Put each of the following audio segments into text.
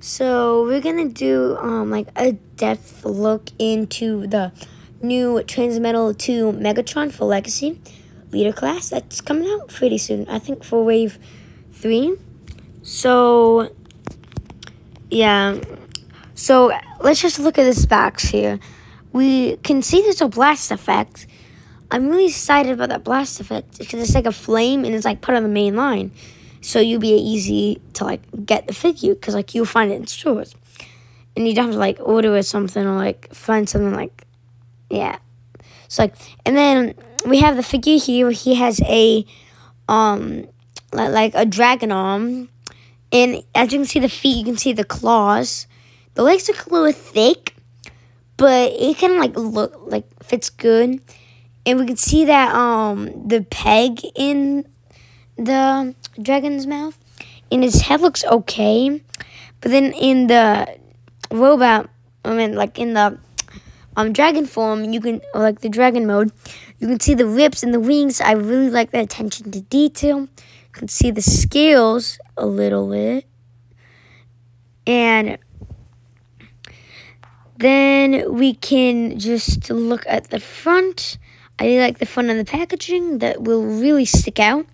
So we're gonna do um like a depth look into the new Transmetal 2 Megatron for Legacy Leader class that's coming out pretty soon. I think for Wave 3. So yeah. So let's just look at this box here. We can see there's a blast effect. I'm really excited about that blast effect because it's like a flame and it's like put on the main line so you'll be easy to like get the figure because like you'll find it in stores. And you don't have to like order it something or like find something like yeah. So like and then we have the figure here. He has a um like, like a dragon arm. And as you can see the feet you can see the claws. The legs are a little thick but it kind of like look like fits good. And we can see that um the peg in the dragon's mouth, and his head looks okay. But then in the robot, I mean, like in the um dragon form, you can like the dragon mode, you can see the lips and the wings. I really like the attention to detail. You can see the scales a little bit, and then we can just look at the front. I like the front of the packaging that will really stick out.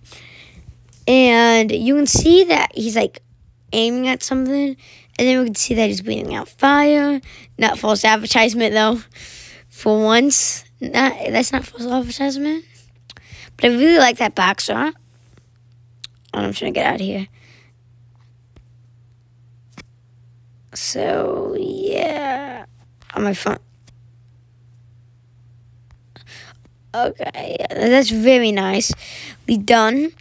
And you can see that he's like aiming at something. And then we can see that he's breathing out fire. Not false advertisement though. For once. Not that's not false advertisement. But I really like that box art. Oh, I'm trying to get out of here. So yeah. On my phone. Okay, that's very nice. We done.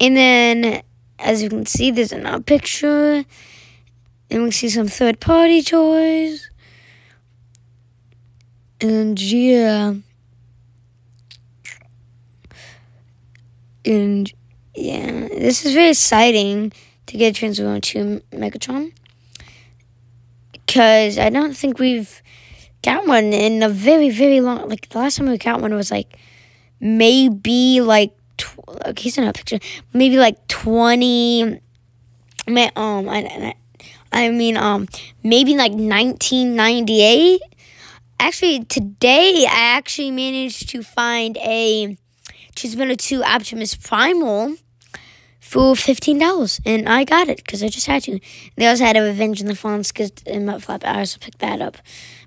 And then, as you can see, there's another picture. And we see some third party toys. And yeah. And yeah, this is very exciting to get Transmetal 2 Megatron. Because I don't think we've got one in a very, very long. Like, the last time we got one was like maybe like okay, he's in a picture. Maybe like twenty. Um, I, I mean, um, maybe like nineteen ninety eight. Actually, today I actually managed to find a Transmetal Two Optimus Primal for fifteen dollars, and I got it because I just had to. They also had a Revenge in the Fonts because in my flap, I also picked that up,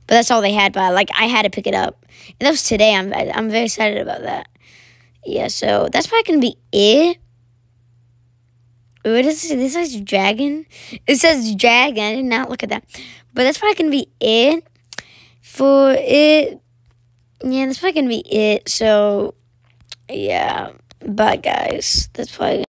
but that's all they had. But like, I had to pick it up, and that was today. I'm I'm very excited about that yeah, so that's probably gonna be it. What is it? This says dragon. It says dragon. I did not look at that. But that's probably gonna be it for it. Yeah, that's probably gonna be it. So yeah. Bye guys. That's probably